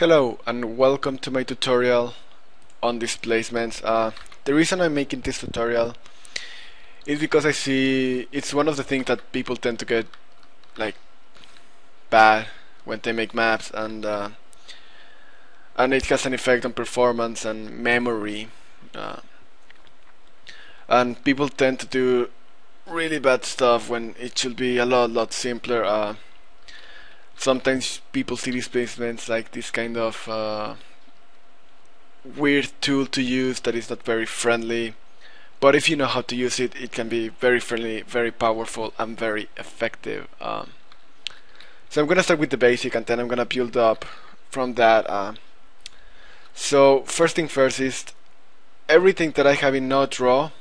Hello and welcome to my tutorial on displacements. Uh, the reason I'm making this tutorial is because I see it's one of the things that people tend to get like bad when they make maps and uh, and it has an effect on performance and memory uh, and people tend to do really bad stuff when it should be a lot lot simpler uh, sometimes people see displacements like this kind of uh, weird tool to use that is not very friendly. But if you know how to use it it can be very friendly very powerful and very effective um, so I'm gonna start with the basic and then I'm gonna build up from that uh, so first thing first is everything that I have in nodraw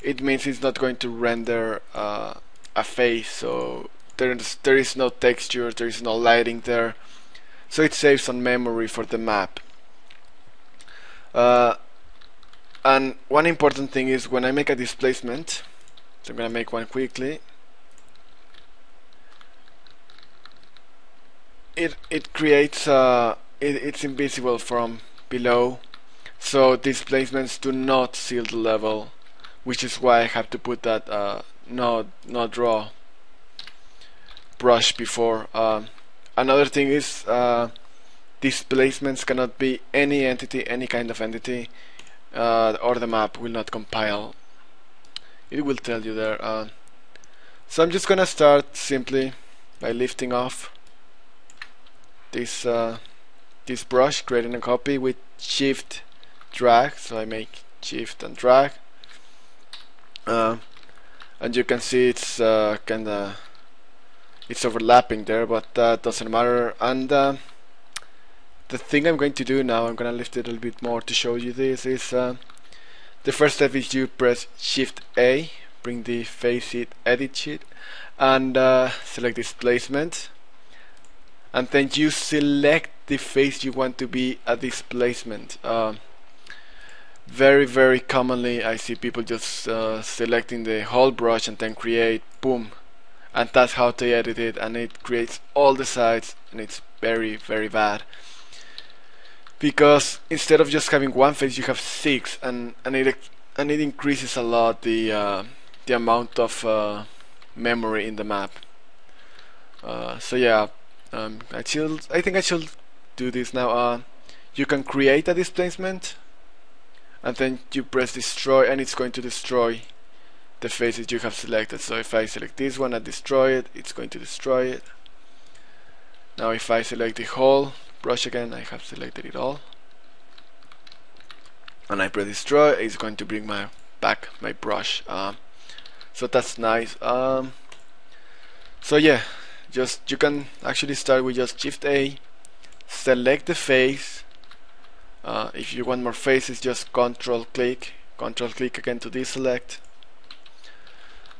it means it's not going to render uh, a face so there is, there is no texture, there is no lighting there, so it saves on memory for the map. Uh, and one important thing is when I make a displacement, so I'm gonna make one quickly. It it creates uh, it, it's invisible from below, so displacements do not seal the level, which is why I have to put that uh, not not draw brush before. Um, another thing is uh, displacements cannot be any entity, any kind of entity, uh, or the map will not compile. It will tell you there. Uh, so I'm just gonna start simply by lifting off this uh, this brush, creating a copy with shift drag. So I make shift and drag, uh, and you can see it's uh, kinda it's overlapping there but that doesn't matter. And uh, the thing I'm going to do now I'm gonna lift it a little bit more to show you this is uh, the first step is you press shift A bring the faceit edit sheet and uh, select displacement and then you select the face you want to be a displacement uh, very very commonly I see people just uh, selecting the whole brush and then create boom and that's how they edit it and it creates all the sides and it's very very bad. Because instead of just having one face you have six and and it and it increases a lot the uh, the amount of uh, memory in the map. Uh, so yeah um, I should I think I should do this now. Uh, you can create a displacement and then you press destroy and it's going to destroy the faces you have selected. So if I select this one and destroy it, it's going to destroy it. Now if I select the whole brush again, I have selected it all. And I press destroy, it's going to bring my back my brush. Um, so that's nice. Um, so yeah, just you can actually start with just Shift A, select the face. Uh, if you want more faces, just Control click, Control click again to deselect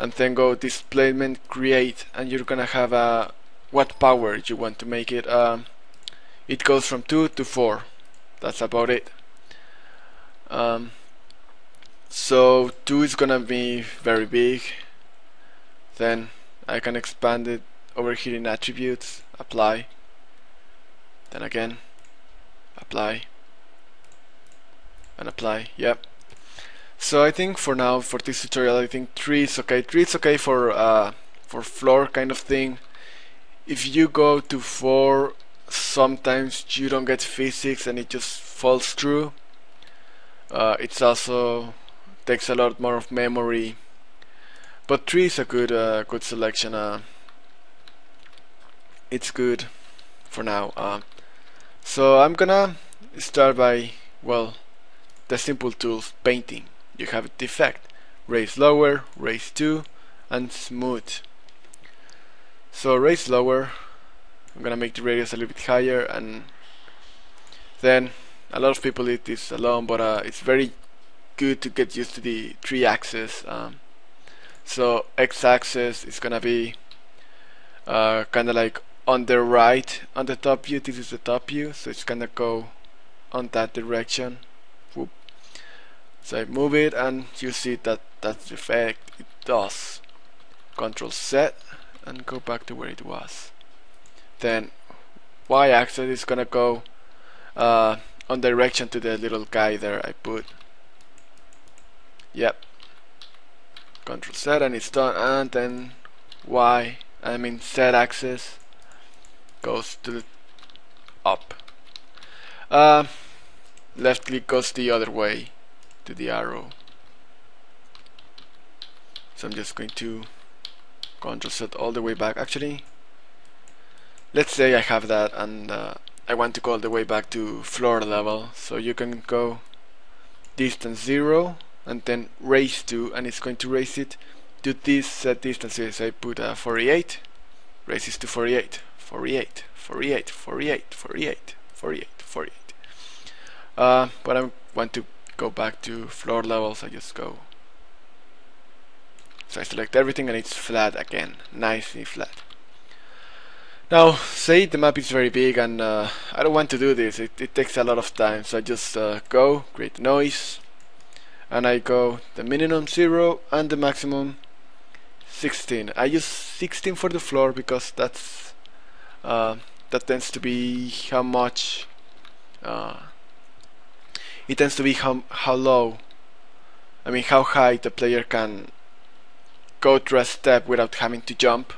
and then go displacement create and you're gonna have a what power you want to make it um, it goes from 2 to 4 that's about it. Um, so 2 is gonna be very big. Then I can expand it over here in attributes apply. Then again apply. And apply yep so I think for now, for this tutorial, I think 3 is okay. 3 is okay for, uh, for floor kind of thing. If you go to 4, sometimes you don't get physics and it just falls through. Uh, also takes a lot more of memory. But 3 is a good, uh, good selection. Uh, it's good for now. Uh, so I'm gonna start by, well, the simple tools, painting you have a defect. Raise lower raise 2 and smooth. So raise lower. I'm gonna make the radius a little bit higher and then a lot of people leave this alone but uh, it's very good to get used to the three axis um, so x-axis is gonna be uh, kinda like on the right on the top view. This is the top view so it's gonna go on that direction so I move it and you see that that's the effect. It does. Control Z and go back to where it was. Then y-axis is gonna go uh, on direction to the little guy there I put. Yep. Control Z and it's done. And then y I mean Z axis goes to the up. Uh, left click goes the other way to the arrow. So I'm just going to control set all the way back. Actually let's say I have that and uh, I want to go all the way back to floor level. So you can go distance 0 and then raise to and it's going to raise it to this set distances I put uh, 48 raises to 48 48 48 48 48 48 48 uh, but I want to go back to floor levels I just go. So I select everything and it's flat again nicely flat. Now say the map is very big and uh, I don't want to do this. It, it, takes a lot of time. So I just uh, go create noise and I go the minimum 0 and the maximum 16 I use 16 for the floor because that's uh, that tends to be how much uh, it tends to be how, how low I mean how high the player can go through a step without having to jump.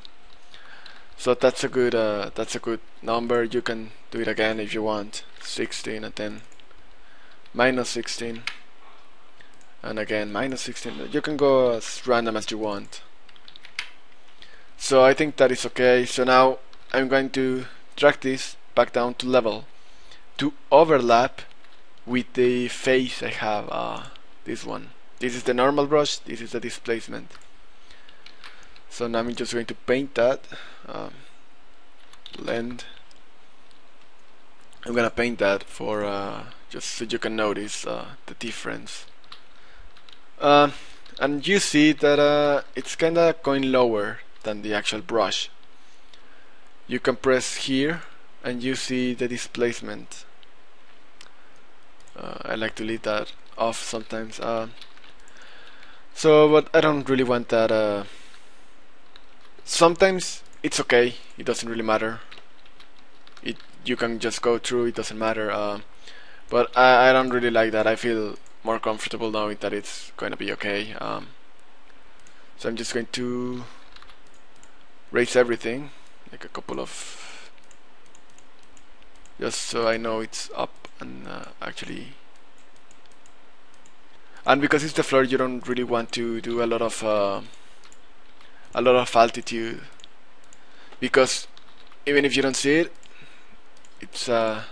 So that's a good uh, that's a good number. You can do it again if you want. 16 and then minus 16 and again minus 16 you can go as random as you want. So I think that is okay. So now I'm going to drag this back down to level to overlap with the face I have uh, this one. This is the normal brush this is the displacement. So now I'm just going to paint that um, blend. I'm gonna paint that for uh, just so you can notice uh, the difference. Uh, and you see that uh, it's kinda going lower than the actual brush. You can press here and you see the displacement uh, I like to leave that off sometimes. Uh, so but I don't really want that uh, sometimes it's okay. It doesn't really matter. It you can just go through it doesn't matter uh, but I, I don't really like that. I feel more comfortable knowing that it's going to be okay um, so I'm just going to raise everything like a couple of just so I know it's up and uh, actually and because it's the floor you don't really want to do a lot of uh, a lot of altitude. Because even if you don't see it it's uh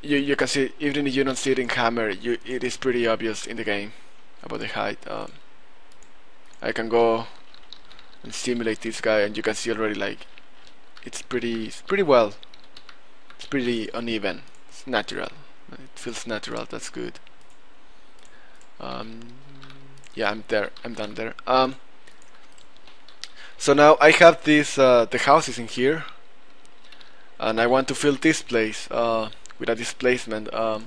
you you can see even if you don't see it in camera you it is pretty obvious in the game about the height. Um, I can go and simulate this guy and you can see already like it's pretty it's pretty well it's pretty uneven. It's natural. It feels natural. That's good. Um, yeah I'm there. I'm done there. Um, so now I have this uh, the houses in here and I want to fill this place uh, with a displacement. Um,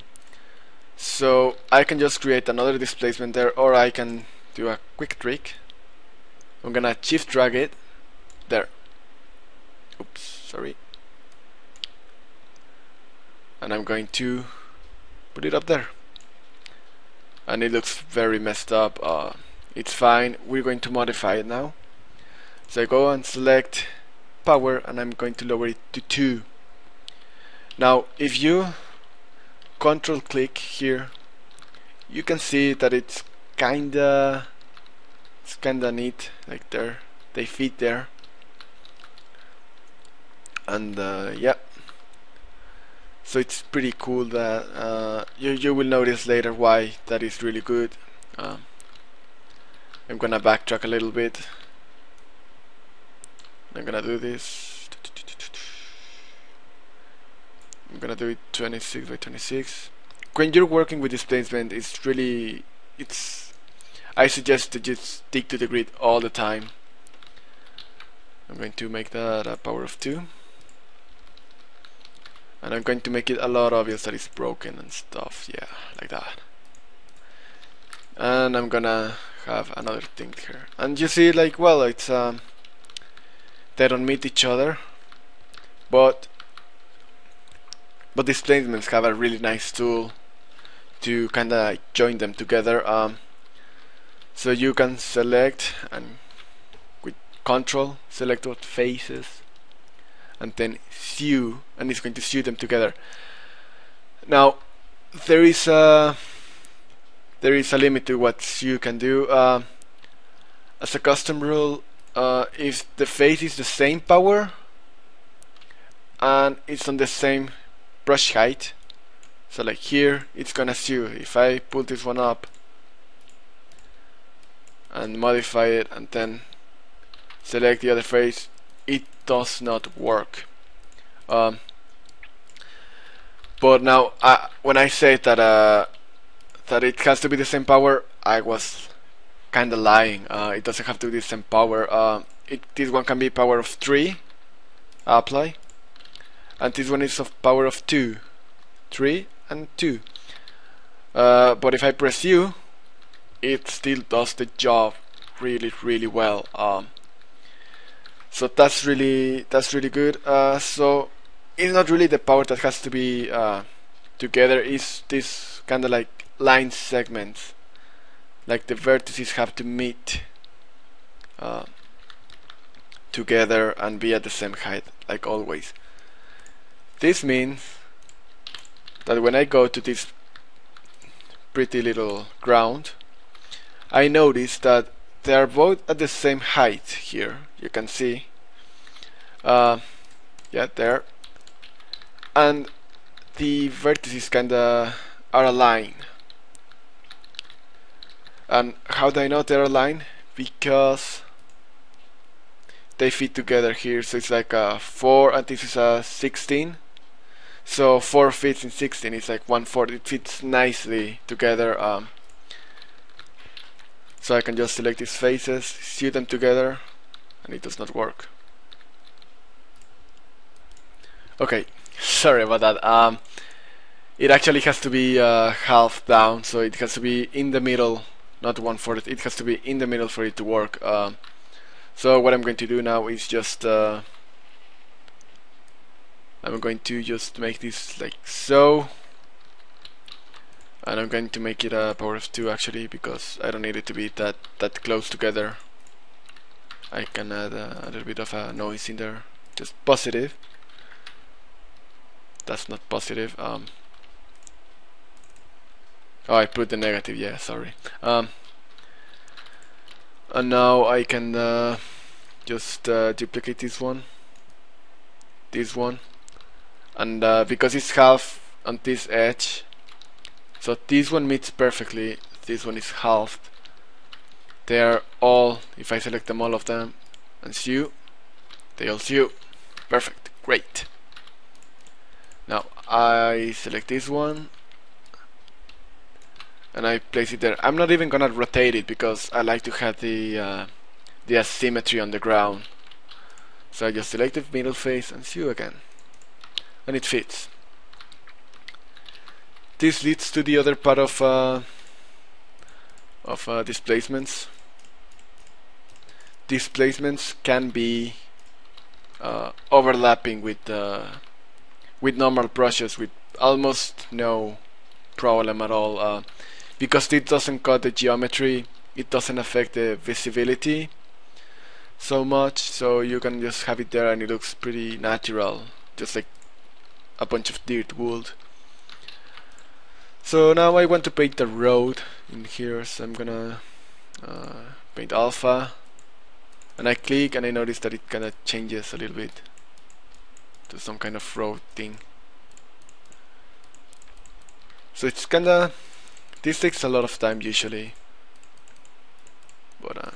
so I can just create another displacement there or I can do a quick trick. I'm gonna shift drag it there. Oops sorry and I'm going to put it up there. And it looks very messed up. Uh, it's fine. We're going to modify it now. So I go and select power and I'm going to lower it to 2 now if you control click here you can see that it's kinda it's kinda neat like there. They fit there. And uh, yeah so it's pretty cool that uh, you, you will notice later why that is really good. Um, I'm gonna backtrack a little bit. I'm gonna do this. I'm gonna do it 26 by 26 when you're working with displacement it's really it's I suggest to just stick to the grid all the time. I'm going to make that a power of 2 and I'm going to make it a lot obvious that it's broken and stuff yeah like that. And I'm gonna have another thing here. And you see like well it's um, they don't meet each other but but displacements have a really nice tool to kind of join them together um, so you can select and with control select what faces and then sew and it's going to sew them together. Now there is a there is a limit to what you can do. Uh, as a custom rule uh, if the face is the same power and it's on the same brush height so like here it's gonna sew if I pull this one up and modify it and then select the other face it does not work. Um, but now when I say that uh, that it has to be the same power I was kinda lying. Uh, it doesn't have to be the same power. Uh, it, this one can be power of 3 apply. And this one is of power of 2 3 and 2 uh, but if I press U it still does the job really really well. Um, so that's really that's really good. Uh, so it's not really the power that has to be uh, together. Is this kind of like line segments. Like the vertices have to meet uh, together and be at the same height like always. This means that when I go to this pretty little ground I notice that they are both at the same height here. You can see. Uh, yeah there. And the vertices kinda are aligned. And how do I know they're aligned? Because they fit together here. So it's like a 4 and this is a 16 so 4 fits in 16 it's like 1 4 it fits nicely together um, so I can just select these faces sew them together and it does not work. Okay sorry about that. Um, it actually has to be uh, half down so it has to be in the middle not one fourth it. Has to be in the middle for it to work. Uh, so what I'm going to do now is just uh, I'm going to just make this like so and I'm going to make it a power of 2 actually because I don't need it to be that that close together. I can add a, a little bit of a noise in there. Just positive. That's not positive um, oh I put the negative yeah sorry. Um, and now I can uh, just uh, duplicate this one. This one. And uh, because it's half on this edge so this one meets perfectly. This one is halved. They are all if I select them all of them and sew they all sew perfect. Great. Now I select this one and I place it there. I'm not even gonna rotate it because I like to have the uh, the asymmetry on the ground. So I just select the middle face and sew again. And it fits. This leads to the other part of uh, of uh, displacements. Displacements can be uh, overlapping with uh, with normal brushes with almost no problem at all uh, because it doesn't cut the geometry it doesn't affect the visibility so much so you can just have it there and it looks pretty natural just like a bunch of dirt wood so now I want to paint the road in here. So I'm gonna uh, paint alpha. And I click and I notice that it kinda changes a little bit to some kind of road thing. So it's kinda this takes a lot of time usually. But uh,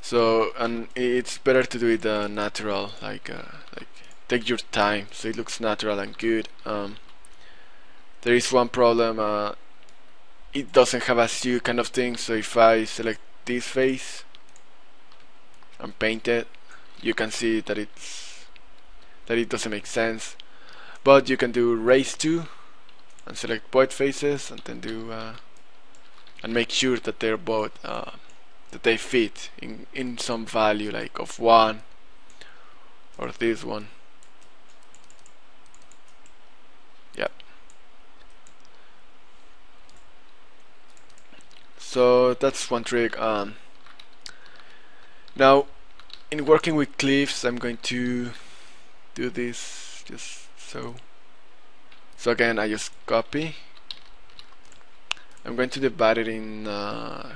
so and it's better to do it uh, natural like uh, like take your time. So it looks natural and good. Um, there is one problem uh, it doesn't have a sew kind of thing so if I select this face and paint it you can see that it's that it doesn't make sense. But you can do raise to and select both faces and then do uh, and make sure that they're both uh, that they fit in in some value like of one or this one so that's one trick. Um, now in working with cliffs I'm going to do this just so so again I just copy. I'm going to divide it in uh,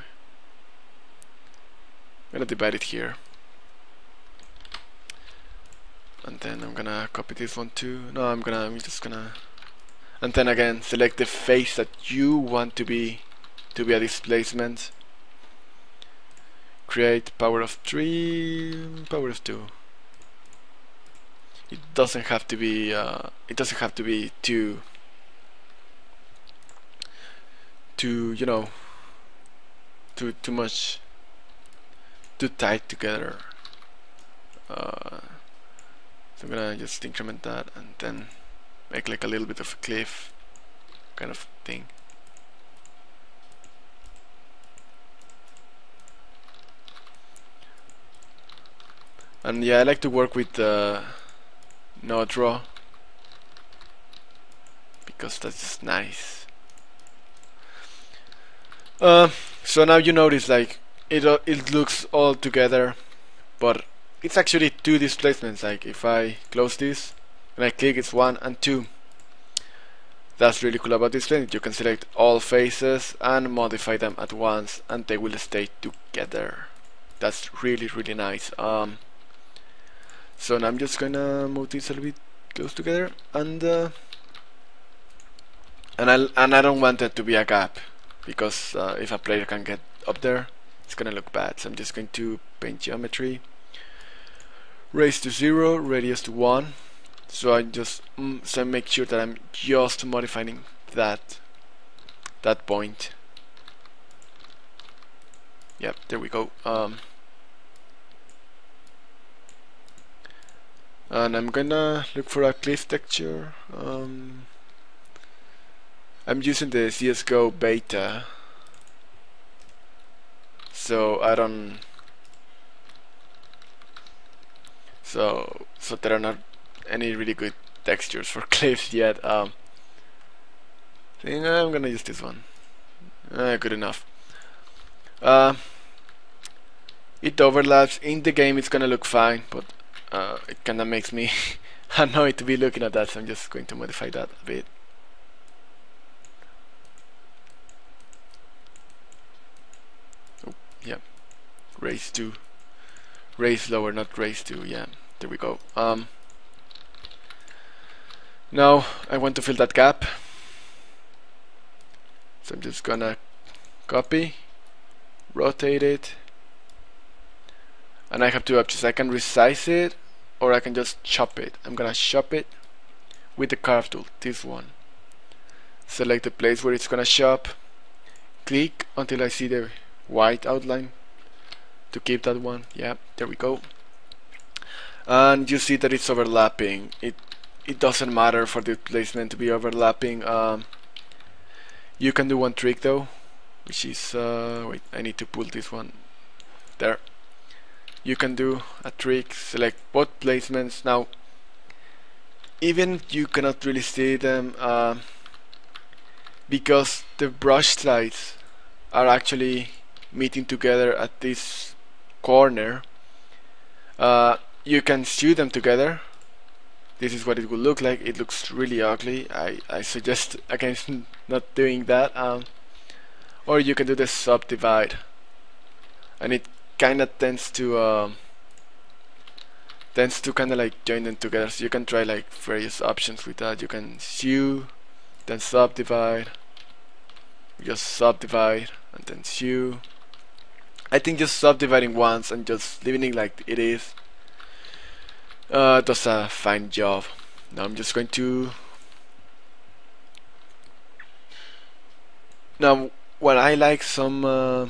I'm gonna divide it here. And then I'm gonna copy this one too. No I'm gonna I'm just gonna and then again select the face that you want to be to be a displacement. Create power of 3 power of 2 it doesn't have to be uh, it doesn't have to be too too you know too too much too tight together. Uh, so I'm gonna just increment that and then make like a little bit of a cliff kind of thing and yeah I like to work with uh, no draw because that's just nice. Uh, so now you notice like it, uh, it looks all together but it's actually two displacements. Like if I close this and I click it's one and two. That's really cool about this thing you can select all faces and modify them at once and they will stay together. That's really really nice. Um, so now I'm just gonna move this a little bit close together and uh, and I and I don't want it to be a gap because uh, if a player can get up there it's gonna look bad. So I'm just going to paint geometry. Raise to 0, radius to 1 so I just mm, so I make sure that I'm just modifying that that point. Yep there we go. Um, and I'm gonna look for a cliff texture um, I'm using the CSGO beta. So I don't so so there are not any really good textures for cliffs yet um, so, I'm gonna use this one. Uh, good enough. Uh, it overlaps. In the game it's gonna look fine but uh, it kinda makes me annoyed to be looking at that so I'm just going to modify that a bit. Oh, yeah. Raise to raise lower not raise to yeah there we go. Um, now I want to fill that gap. So I'm just gonna copy rotate it and I have two options. I can resize it or I can just chop it. I'm gonna chop it with the carve tool this one. Select the place where it's gonna chop. Click until I see the white outline to keep that one. Yeah there we go. And you see that it's overlapping. It it doesn't matter for the placement to be overlapping. Um, you can do one trick though which is uh, wait I need to pull this one. There you can do a trick select both placements. Now even you cannot really see them uh, because the brush sides are actually meeting together at this corner. Uh, you can sew them together. This is what it would look like. It looks really ugly. I, I suggest against not doing that um, or you can do the subdivide and it kinda tends to um, tends to kinda like join them together. So you can try like various options with that. You can sew then subdivide just subdivide and then sew I think just subdividing once and just leaving it like it is uh, does a fine job. Now I'm just going to now what I like some uh,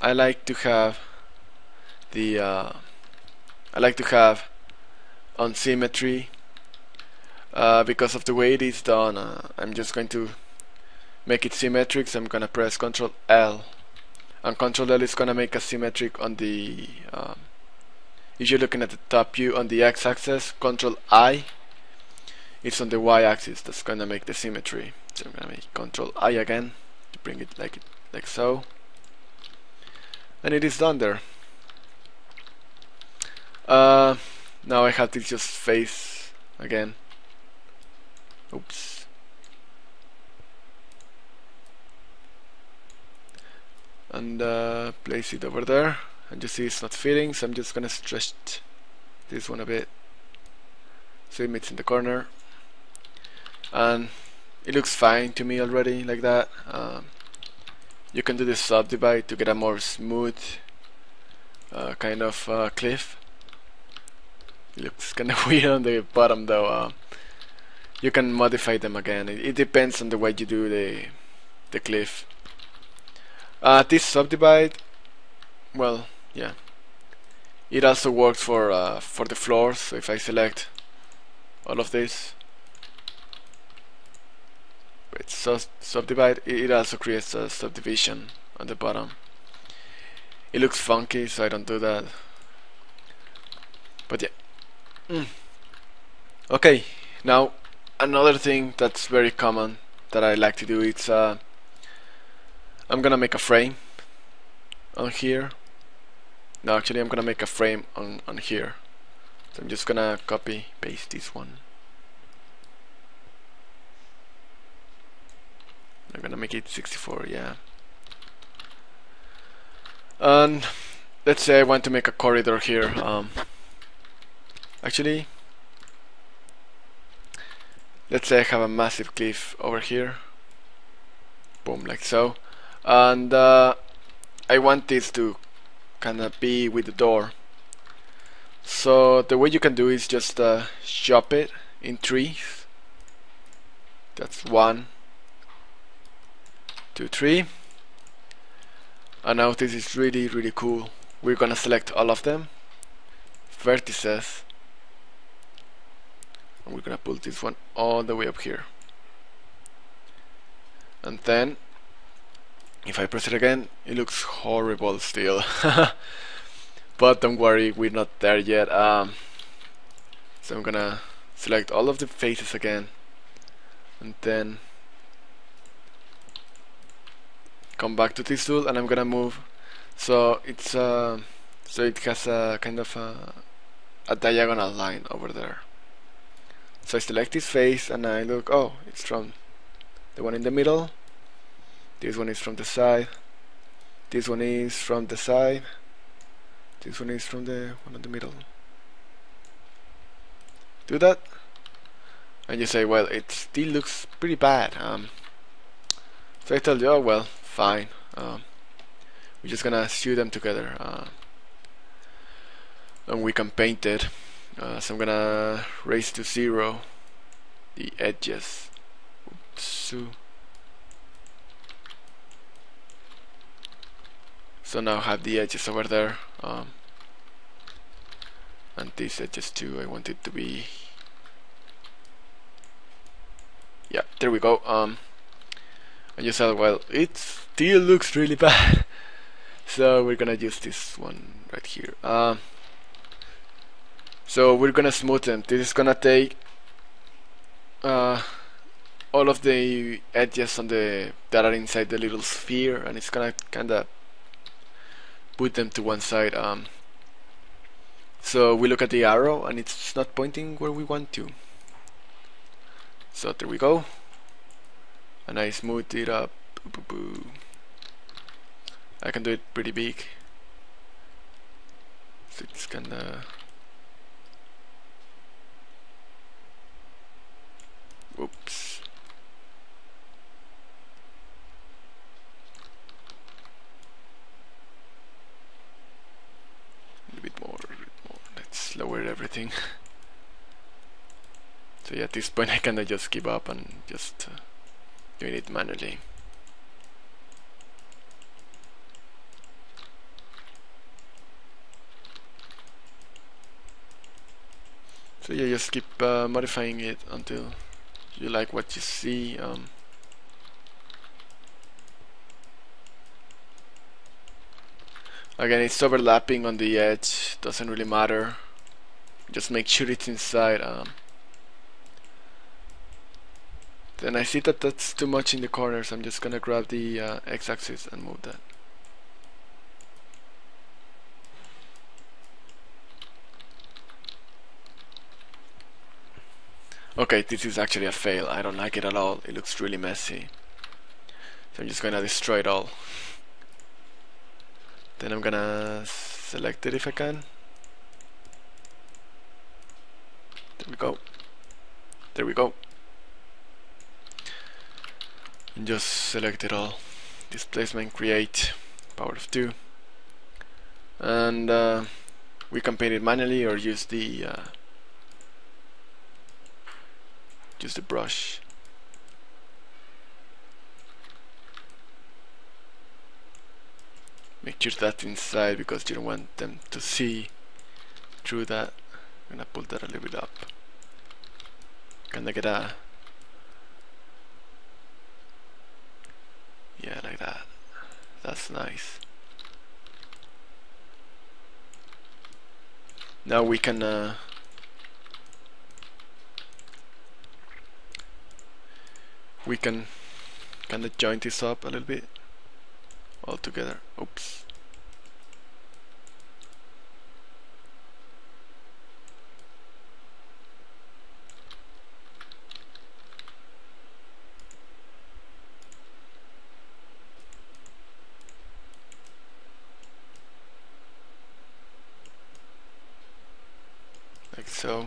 I like to have the uh, I like to have on symmetry uh, because of the way it is done uh, I'm just going to make it symmetric so I'm gonna press Ctrl L. And Control L is gonna make a symmetric on the um, if you're looking at the top view on the x-axis Control I it's on the y-axis that's gonna make the symmetry. So I'm gonna make Control I again to bring it like it like so. And it is done there uh, now I have to just face again. Oops. And uh, place it over there. And you see it's not fitting so I'm just gonna stretch this one a bit. So it meets in the corner. And it looks fine to me already like that. Um, you can do this subdivide to get a more smooth uh, kind of uh, cliff looks kind of weird on the bottom though uh, you can modify them again. It, it, depends on the way you do the the cliff. Uh, this subdivide well yeah. It also works for uh, for the floors so if I select all of this wait so subdivide it also creates a subdivision on the bottom. It looks funky so I don't do that. But yeah mm. okay now another thing that's very common that I like to do is uh, I'm gonna make a frame on here. No actually I'm gonna make a frame on, on here. So I'm just gonna copy paste this one. I'm gonna make it 64 yeah. And let's say I want to make a corridor here um, actually let's say I have a massive cliff over here. Boom like so. And uh, I want this to kinda be with the door. So the way you can do is just uh, chop it in threes that's one two three. And now this is really really cool. We're gonna select all of them. Vertices and we're gonna pull this one all the way up here. And then if I press it again it looks horrible still. But don't worry we're not there yet. Um, so I'm gonna select all of the faces again. And then come back to this tool and I'm gonna move. So it's uh, so it has a kind of a, a diagonal line over there so I select this face and I look oh it's from the one in the middle. This one is from the side. This one is from the side. This one is from the one in the middle. Do that. And you say well it still looks pretty bad um, so I tell you oh well fine um, we're just gonna sew them together uh, and we can paint it uh, so I'm gonna raise to zero. The edges. Oops. so now I have the edges over there um, and these edges too I want it to be yeah there we go um, and you said well it still looks really bad. So we're gonna use this one right here. Um, so we're gonna smooth them. This is gonna take uh, all of the edges on the that are inside the little sphere and it's gonna kinda put them to one side um, so we look at the arrow and it's not pointing where we want to. So there we go. And I smooth it up. I can do it pretty big. So it's kinda oops A bit more, a bit more. Let's lower everything. so yeah, at this point I kinda just give up and just uh, doing it manually. So yeah, just keep uh, modifying it until you like what you see. Um, again, it's overlapping on the edge, doesn't really matter just make sure it's inside um, then I see that that's too much in the corners I'm just gonna grab the uh, x-axis and move that Okay, this is actually a fail. I don't like it at all. It looks really messy. So I'm just gonna destroy it all. Then I'm gonna select it if I can. There we go. There we go. And just select it all. Displacement, create, power of 2. And uh, we can paint it manually or use the uh, use the brush. Make sure that's inside because you don't want them to see through that. I'm gonna pull that a little bit up. Can I get a yeah like that. That's nice. Now we can uh, we can kind of join this up a little bit all together. Oops. like so.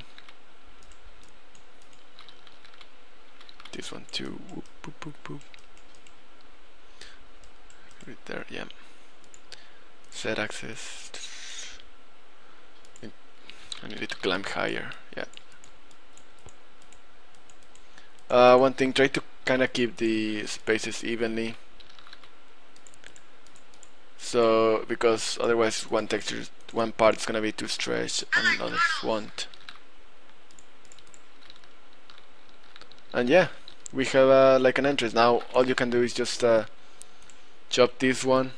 This one too. Whoop, boop, boop, boop. Right there, yeah. Z axis. I need it to climb higher, yeah. Try to kind of keep the spaces evenly. So, because otherwise one texture one part is gonna be too stretched and others won't. And yeah, we have uh, like an entrance. Now all you can do is just uh, chop this one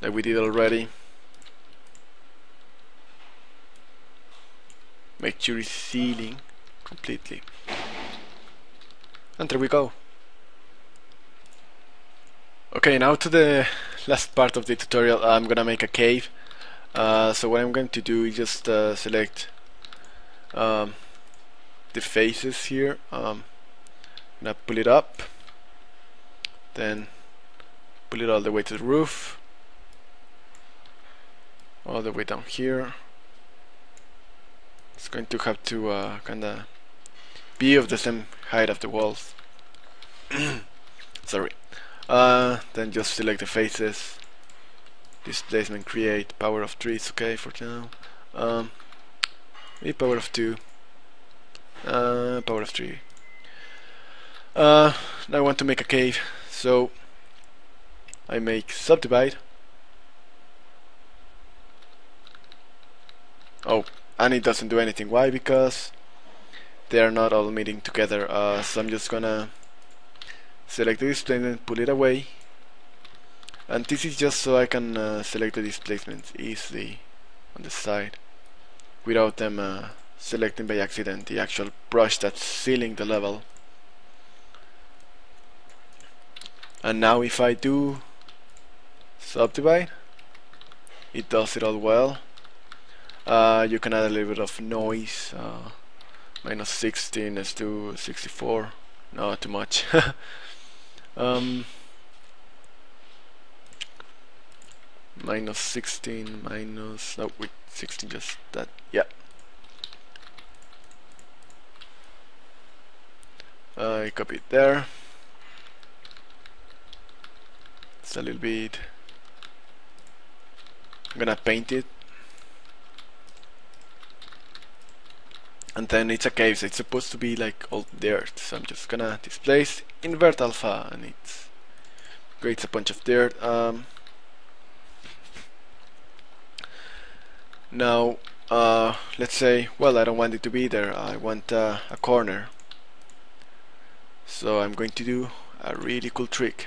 like we did already. Make sure it's sealing completely. And there we go. Okay, now to the last part of the tutorial. I'm gonna make a cave. Uh, so what I'm going to do is just uh, select um, the faces here. Um, I'm gonna pull it up, then pull it all the way to the roof, all the way down here. It's going to have to uh, kinda be of the same height of the walls. Sorry. Uh, then just select the faces. Displacement create power of 3 is okay for now. Um, power of 2. Uh, power of 3. Uh, now I want to make a cave, so I make subdivide. Oh, and it doesn't do anything. Why? Because they are not all meeting together. Uh, so I'm just gonna select the displacement, pull it away. And this is just so I can uh, select the displacements easily on the side without them uh, selecting by accident the actual brush that's sealing the level. And now if I do subdivide it does it all well. Uh, you can add a little bit of noise uh, minus 16 let's do 64 no too much. Um, minus 16 minus no wait 16 just that yeah. I copy it there. It's a little bit I'm gonna paint it and then it's a cave. So it's supposed to be like all dirt so I'm just gonna displace invert alpha and it creates a bunch of dirt um, now uh, let's say well I don't want it to be there. I want uh, a corner. So I'm going to do a really cool trick.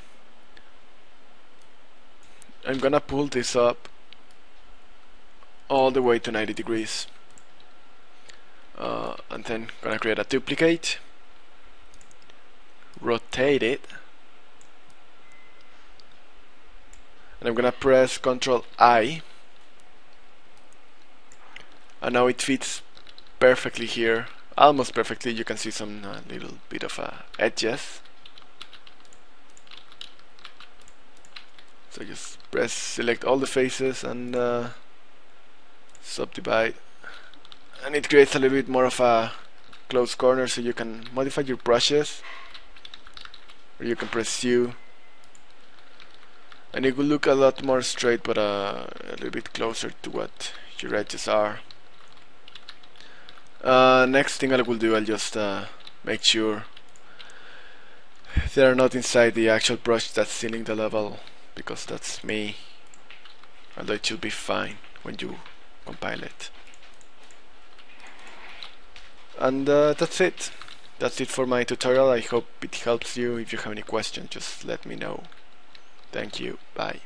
I'm gonna pull this up all the way to 90 degrees uh, and then gonna create a duplicate. Rotate it. And I'm gonna press Ctrl I. And now it fits perfectly here. Almost perfectly. You can see some uh, little bit of uh, edges. So just press select all the faces and uh, subdivide and it creates a little bit more of a close corner so you can modify your brushes. Or you can press U. And it will look a lot more straight but uh, a little bit closer to what your edges are. Uh, next thing I will do I'll just uh, make sure they are not inside the actual brush that's sealing the level because that's me. Although it should be fine when you compile it and uh, that's it. That's it for my tutorial. I hope it helps you. If you have any questions just let me know. Thank you. Bye